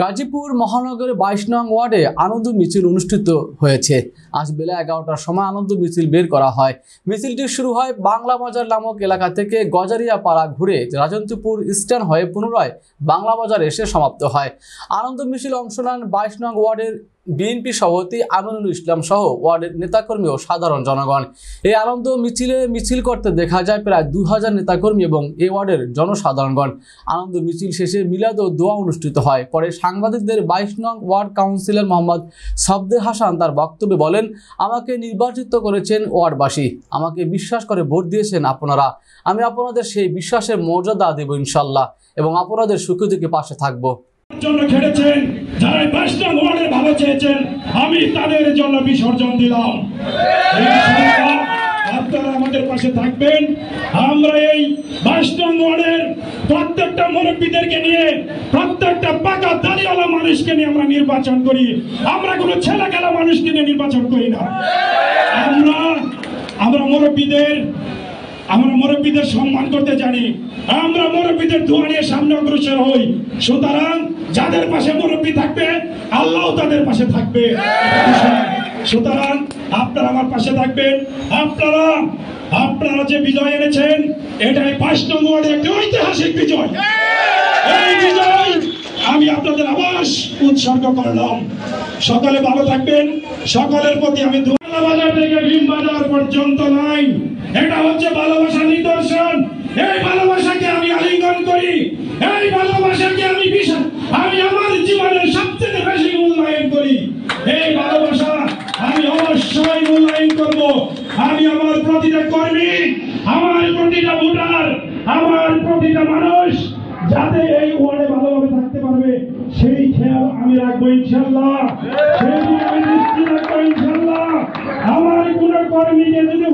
গাজীপুর মহানগরের বাইশ নং ওয়ার্ডে আনন্দ মিছিল অনুষ্ঠিত হয়েছে। আজ বেলা এগারোটার সময় আনন্দ মিছিল বের করা হয়। মিছিলটি শুরু হয় বাংলা বাজার নামক এলাকা থেকে গজারিয়া পাড়া ঘুরে রাজন্তপুর স্ট্যান্ড হয়ে পুনরায় বাংলা বাজার এসে সমাপ্ত হয়। আনন্দ মিছিল অংশ নেন বাইশ নং ওয়ার্ডের বিএনপি সভাপতি আমিনুল ইসলাম সহ ওয়ার্ডের নেতাকর্মী ও সাধারণ জনগণ। এই আনন্দ মিছিলে মিছিল করতে দেখা যায় প্রায় দু হাজার নেতাকর্মী এবং এ ওয়ার্ডের জনসাধারণগণ। আনন্দ মিছিল শেষে মিলাদ ও দোয়া অনুষ্ঠিত হয়। পরে সাংবাদিকদের বাইশ নং ওয়ার্ড কাউন্সিলর মোহাম্মদ সবদে হাসান তার বক্তব্যে বলেন আমাকে নির্বাচিত করেছেন ওয়ার্ডবাসী। আমাকে বিশ্বাস করে ভোট দিয়েছেন আপনারা। আমি আপনাদের সেই বিশ্বাসের মর্যাদা দেব ইনশাল্লাহ এবং আপনাদের সুখে দুঃখে পাশে থাকব। আমি তাদের জন্য বিসর্জন দিলাম। আপনারা আমাদের পাশে থাকবেন। আমরা এই বাইশ নং ওয়ার্ডের প্রত্যেকটা মুরব্বীদেরকে নিয়ে, প্রত্যেকটা পাকা মানুষকে নিয়ে আমরা নির্বাচন করি। আমরা কোনো ছেলে মানুষকে নিয়ে নির্বাচন করি না। আমরা আমরা মুরব্বীদের আমরা মুরব্বীদের সম্মান করতে জানি। আমরা মুরব্বীদের দোয়া নিয়ে সামনে অগ্রসর হই। সুতরাং যাদের পাশে মুরব্বী থাকবে, আল্লাহ তাদের পাশে থাকবে। সুতরাং আপনারা আমার পাশে থাকবেন। আপনারা আপনারা যে বিজয় এনেছেন, এটাই পাঁচ নম্বর ওয়ার্ডে একটি ঐতিহাসিক বিজয়। এই বিজয় আমি আপনাদের আবাস উৎসর্গ করলাম। সকালে ভালো থাকবেন। সকলের প্রতি আমি বাজার থেকে ভীম বাজার পর্যন্ত লাইন এটা হচ্ছে ভালোবাসা নিদর্শন। এই ভালোবাসাকে আমি আলিঙ্গন করি। এই ভালোবাসাকে আমি বিশাল আমি আমার জীবনের সবচেয়ে বেশি মূল্যায়ন করি। এই ভালোবাসা আমি অবশ্যই মূল্যায়ন করব। আমি আমার প্রতিটা কর্মী, আমার প্রতিটা ভোটার, আমার প্রতিটা মানুষ যাতে এই ওয়ার্ডে ভালোভাবে থাকতে পারবে, সেই খেয়াল আমি রাখব ইনশাল্লাহ আমার কোন কর্মীকে যদি